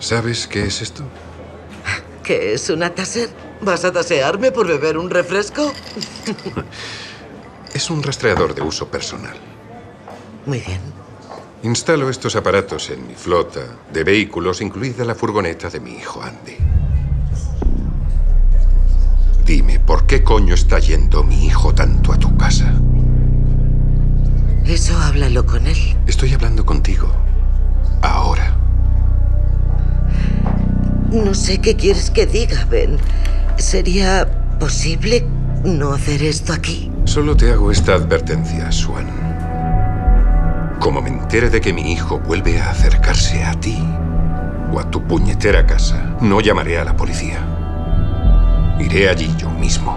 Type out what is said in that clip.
¿Sabes qué es esto? ¿Qué es una taser? ¿Vas a tasearme por beber un refresco? es un rastreador de uso personal. Muy bien. Instalo estos aparatos en mi flota de vehículos, incluida la furgoneta de mi hijo Andy. Dime, ¿por qué coño está yendo mi hijo tanto a tu casa? Eso háblalo con él. Estoy hablando No sé qué quieres que diga, Ben. ¿Sería posible no hacer esto aquí? Solo te hago esta advertencia, Swan. Como me entere de que mi hijo vuelve a acercarse a ti o a tu puñetera casa, no llamaré a la policía. Iré allí yo mismo.